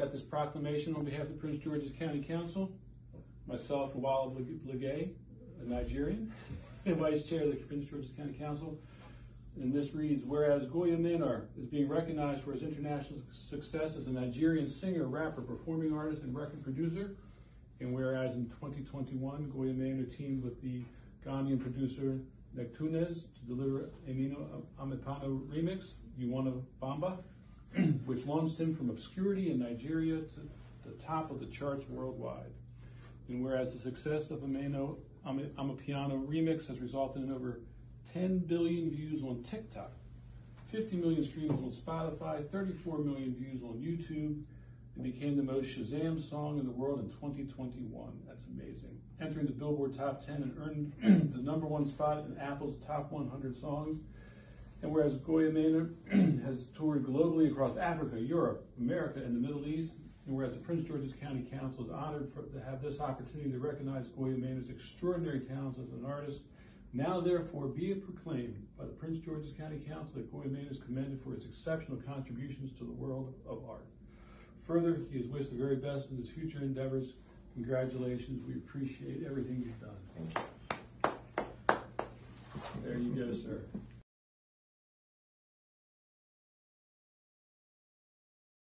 got this proclamation on behalf of Prince George's County Council. Myself, Wala Blegay, a Nigerian, and Vice Chair of the Prince George's County Council. And this reads, whereas Goya Menor is being recognized for his international success as a Nigerian singer, rapper, performing artist, and record producer, and whereas in 2021, Goya Menor teamed with the Ghanaian producer Nektunez to deliver Ameno Amapiano remix, You Wanna Bamba, which launched him from obscurity in Nigeria to the top of the charts worldwide. And whereas the success of Ameno Amapiano remix has resulted in over 10 billion views on TikTok, 50 million streams on Spotify, 34 million views on YouTube, and became the most Shazam song in the world in 2021. That's amazing. Entering the Billboard Top 10 and earned the number one spot in Apple's Top 100 songs. And whereas Goya Menor has toured globally across Africa, Europe, America, and the Middle East, and whereas the Prince George's County Council is honored for, to have this opportunity to recognize Goya Menor's extraordinary talents as an artist, now therefore be it proclaimed by the Prince George's County Council that Goya Menor is commended for his exceptional contributions to the world of art. Further, he has wished the very best in his future endeavors. Congratulations. We appreciate everything you've done. There you go, sir.